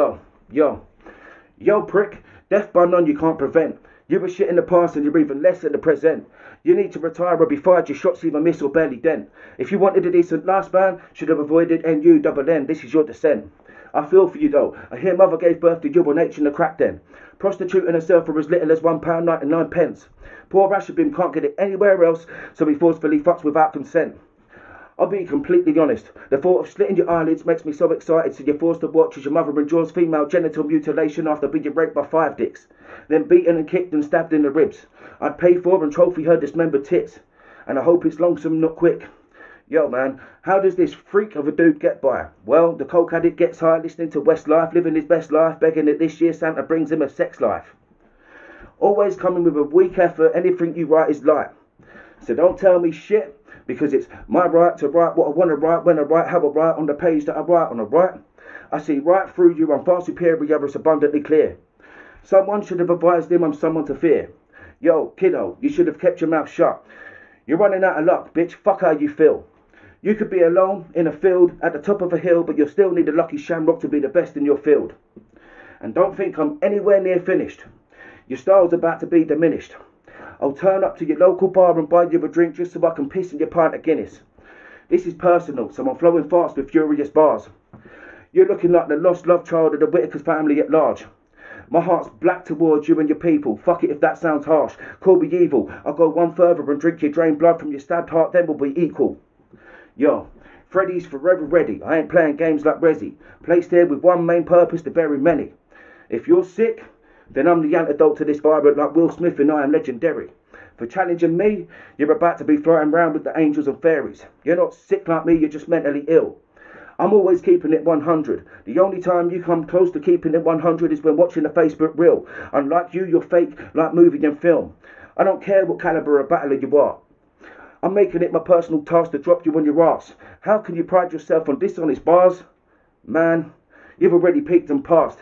Yo, yo, yo, prick, death by NUNN you can't prevent. You were shit in the past and you're even less in the present. You need to retire or be fired, your shots either miss or barely dent. If you wanted a decent last man, should have avoided NU double N. This is your descent. I feel for you though. I hear mother gave birth to you on H in the crack den. Prostituting herself for as little as one pound ninety nine pence. Poor Ashebim can't get it anywhere else, so he forcefully fucks without consent. I'll be completely honest. The thought of slitting your eyelids makes me so excited, so you're forced to watch as your mother endures female genital mutilation after being raped by five dicks, then beaten and kicked and stabbed in the ribs. I'd pay for and trophy her dismembered tits, and I hope it's longsome, not quick. Yo, man, how does this freak of a dude get by? Well, the coke addict gets high, listening to Westlife, living his best life, begging that this year Santa brings him a sex life. Always coming with a weak effort, anything you write is light. So don't tell me shit because it's my right to write what I want to write when I write how I write on the page that I write on, the right? I see right through you, I'm far superior, it's abundantly clear. Someone should have advised him I'm someone to fear. Yo, kiddo, you should have kept your mouth shut. You're running out of luck, bitch, fuck how you feel. You could be alone in a field at the top of a hill, but you'll still need a lucky shamrock to be the best in your field. And don't think I'm anywhere near finished. Your style's about to be diminished. I'll turn up to your local bar and buy you a drink just so I can piss in your pint of Guinness. This is personal, so I'm flowing fast with furious bars. You're looking like the lost love child of the Whitakers family at large. My heart's black towards you and your people. Fuck it if that sounds harsh. Call me evil. I'll go one further and drink your drained blood from your stabbed heart, then we'll be equal. Yo, Freddy's forever ready. I ain't playing games like Resi. Placed here with one main purpose to bury many. If you're sick, then I'm the antidote to this virus like Will Smith and I am legendary. For challenging me, you're about to be flying around with the angels and fairies. You're not sick like me, you're just mentally ill. I'm always keeping it 100. The only time you come close to keeping it 100 is when watching a Facebook reel. Unlike you, you're fake like movie and film. I don't care what caliber of battler you are. I'm making it my personal task to drop you on your ass. How can you pride yourself on dishonest bars? Man, you've already peaked and passed.